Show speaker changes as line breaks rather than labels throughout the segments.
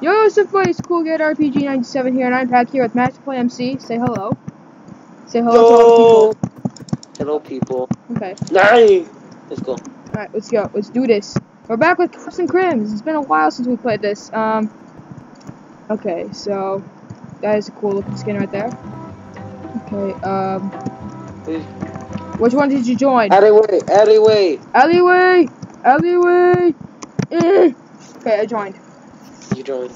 Yo, what's up, boys? Cool Get RPG 97 here, and I'm back here with Match Play MC. Say hello. Say hello to all the
Hello, people.
people. Okay.
Nine. Let's go.
Alright, let's go. Let's do this. We're back with Cops and Crims. It's been a while since we played this. Um. Okay, so that is a cool looking skin right there. Okay. Um. Which one did you join?
Alleyway, alleyway.
Alleyway. Alleyway. Eh. Okay, I joined.
Join.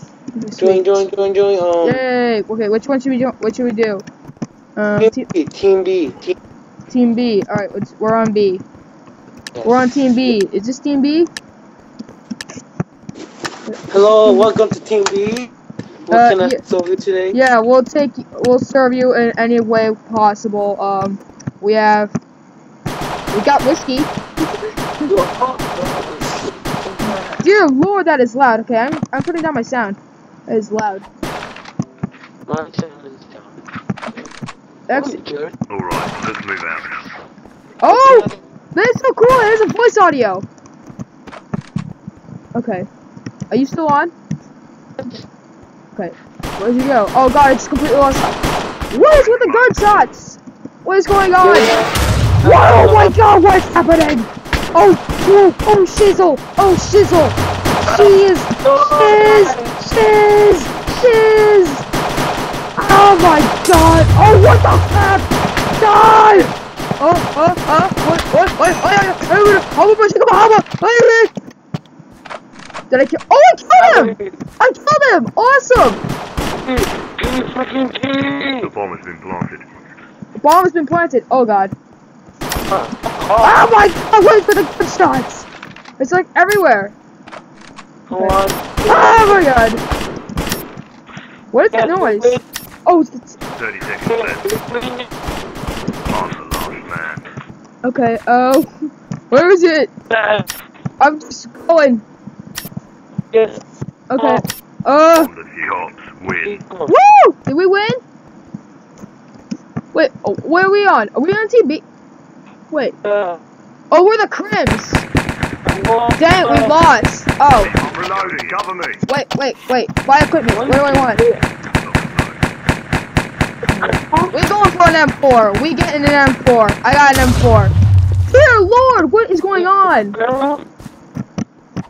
Join, join, join, join. Um,
Yay! Okay, which one should we do? What should we do? Um,
team B, team B. Team.
team B. All right, we're on B. We're on Team B. Is this Team B?
Hello, welcome to Team B. What
Uh,
can I
yeah.
serve you today?
Yeah, we'll take. We'll serve you in any way possible. Um, we have. We got whiskey. Dear Lord, that is loud. Okay, I'm I'm putting down my sound. That is loud.
My sound is down.
Alright, let's move out.
oh, that's so cool. There's a voice audio. Okay, are you still on? Okay, where'd you go? Oh God, it's completely lost. What is with the gunshots? What is going on? Whoa, oh my god, what's happening? Oh, oh, oh, shizzle, oh, shizzle. She is, shiz, shiz, shiz. Oh my god, oh, what the crap? Die! Oh, oh, oh, what, what, what, oh, yeah, yeah, yeah, hama, bro, chicken, hama, hey, Did I kill, oh, I killed him! I killed him! Awesome!
The bomb has been planted.
The bomb has been planted, oh god. Oh my god, wait for the gunshots? It's like everywhere.
Come on.
Oh my god. What is that noise? Oh, it's, it's,
30 seconds left. Last the man.
okay, oh. Where is it? I'm just going.
Yes.
Okay. Oh.
The Seahawks win.
woo! Did we win? Wait, oh, where are we on? Are we on Team B? Wait.
Uh,
Oh, we're the Crims. Dang it, we lost. Oh,
I'm reloading, cover me.
wait, wait, wait. Buy equipment. What do I want? We're going for an M4. We getting an M4. I got an M4. Dear Lord, what is going on?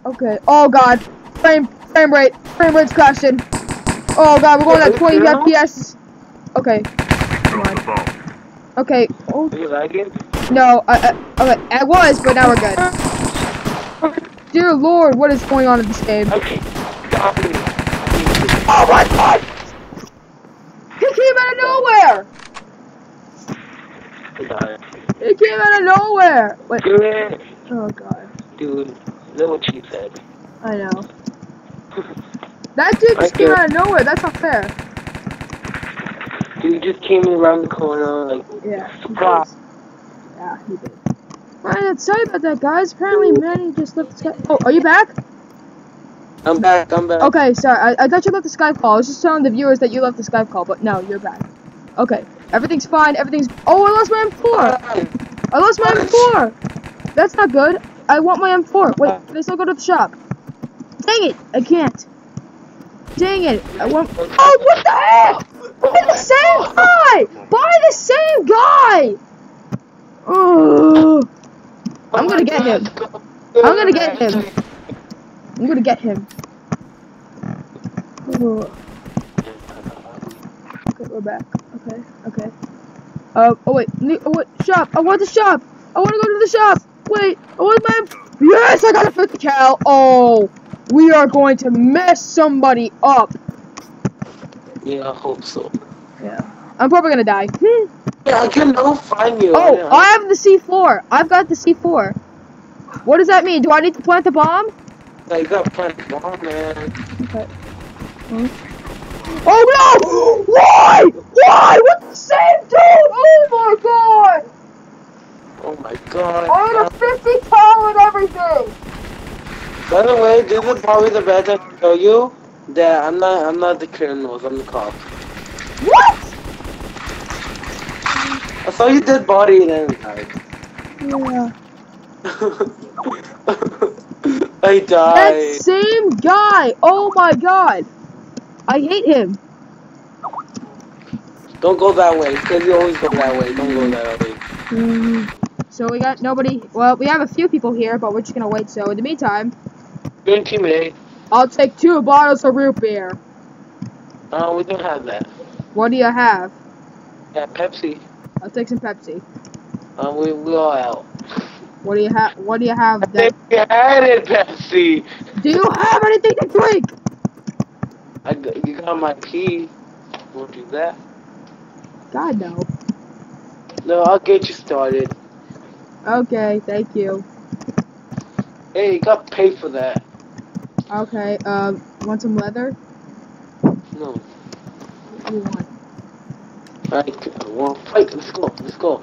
Okay. Oh God. Frame frame rate. Frame rate's crashing. Oh God, we're going at 20 FPS. Okay.
Drop the bomb.
Okay. Oh
Do you like it?
no. I, I. I was, but now we're good. Dear Lord, what is going on in this game?
Okay.
Oh my God! He came out of nowhere. He came out of nowhere. Wait.
Do it.
Oh God.
Dude, look what she said.
I know. That dude just
Right
came
there.
out of nowhere. That's not fair.
Dude just came around the corner, like,
Yeah.
Surprise.
Did. Yeah, he did. Alright, sorry about that, guys. Apparently, Manny just left the Skype. Oh, are you back?
I'm back, I'm back.
Okay, sorry. I, I thought you left the Skype call. I was just telling the viewers that you left the Skype call, but no, you're back. Okay, everything's fine. Everything's. Oh, I lost my M4. I lost my M4. That's not good. I want my M4. Wait, can I still go to the shop? Dang it! I can't. Dang it! I want. Oh, what the heck? Buy the same guy. Buy the same guy. Oh, I'm gonna get him. I'm gonna get him. I'm gonna get him. Oh. Okay, we're back. Okay, okay. Uh, oh wait, oh shop. I want the shop. I want to go to the shop. Wait, I want my. Yes, I got a 50 cal. Oh, we are going to mess somebody up.
Yeah, I hope so.
Yeah. I'm probably gonna die.
Yeah, I can now find you.
Oh,
Yeah.
I have the C4. I've got the C4. What does that mean? Do I need to plant the bomb?
I got plenty bomb, man.
Okay. Hmm? Oh no! Why? Why? What the same dude? Oh my god!
Oh my god.
I had a 50 cal and everything!
By the way, this is probably the best time to show you that I'm not I'm not the criminals, I'm the cops.
What?
I saw you dead body and then.
Yeah.
I died.
That same guy! Oh my god! I hate him.
Don't go that way, because you always go that way. Don't go that way.
Mm, So we got nobody. Well, we have a few people here, but we're just gonna wait. So in the meantime,
Good teammate.
I'll take two bottles of root beer.
Uh, we don't have that.
What do you have?
Yeah, Pepsi.
I'll take some Pepsi.
Uh, we we all out.
What do you have? What do you have?
I
That,
had it, Pepsi.
do you have anything to drink?
I got, you got my key. Won't do that.
God no.
No, I'll get you started.
Okay, thank you.
Hey, you got paid for that.
Okay, um, want some leather?
No.
What do you want?
Alright, I fight. Let's go. Let's go.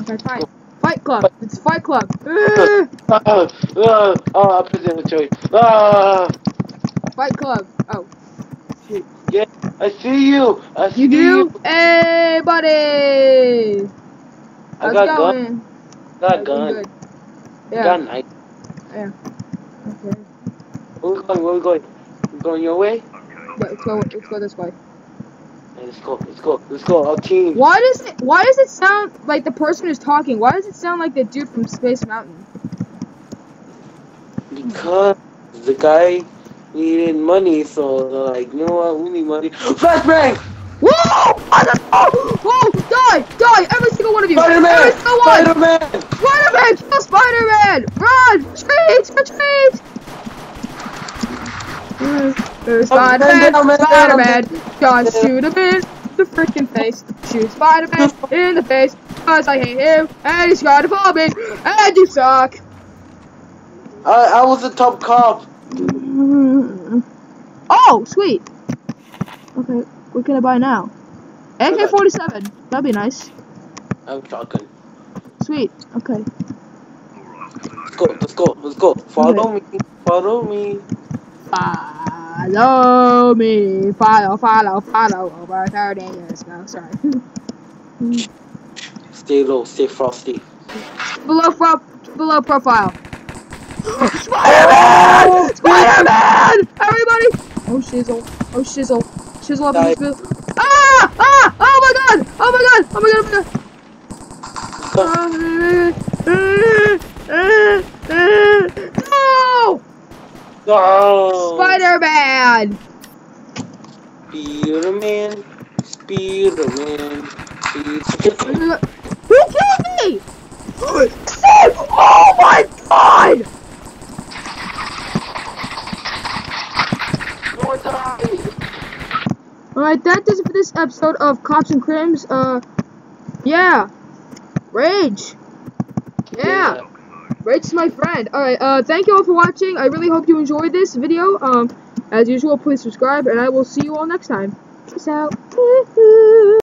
Okay, fine. Fight Club. It's Fight Club. Uh,
Ah, ah, I present a choice. Ah,
Fight Club. Oh,
yeah, I see you. I see
you do?
you.
Hey, buddy.
I got
it
gun.
going?
Got gun.
Good. Yeah.
Got knife.
Okay.
Where we going? Where we going? We going your way?
Wait, let's go. Let's go this way.
Let's go. Let's go. Let's go. Our team.
Why does it? Why does it sound like the person who's talking? Why does it sound like the dude from Space Mountain?
Because the guy needed money, so they're like, you know what? We need money. Flashbang!
Whoa! Oh, Whoa! Die! Die! Every single one of you!
Spider-Man!
Every single one!
Spider-Man!
Spider-Man! Kill Spider-Man! Run! Retreat! Retreat! Uh, Spider-Man!
down, man, down,
Spider-Man! Just shoot him in the freaking face. Shoot Spider-Man in the face because I hate him and he's to follow me and you suck.
I, I was a top cop.
Oh, sweet. Okay, what can I buy now? AK-47. That'd be nice.
I'm talking.
Sweet. Okay.
Let's go. Let's go. Let's go. Follow me. Follow me.
Follow me. Follow, follow, follow. Over 30 years ago. Sorry.
Stay low. Stay frosty.
below, pro below profile. Spider-Man! Spider-Man! Everybody! Oh, shizzle. Oh, shizzle. Shizzle up in this bill. Ah! Ah! Oh my god! Oh my god! Oh my god! Oh my god!
Oh.
Spider-Man!
Spider-Man. Spider-Man. Spider-Man.
Who killed me? Oh my god! Alright, that does it for this episode of Cops and Crims. Uh, yeah. Rage. Yeah. Rage is my friend. Alright, uh, thank you all for watching. I really hope you enjoyed this video. Um, as usual, please subscribe, and I will see you all next time. Peace out.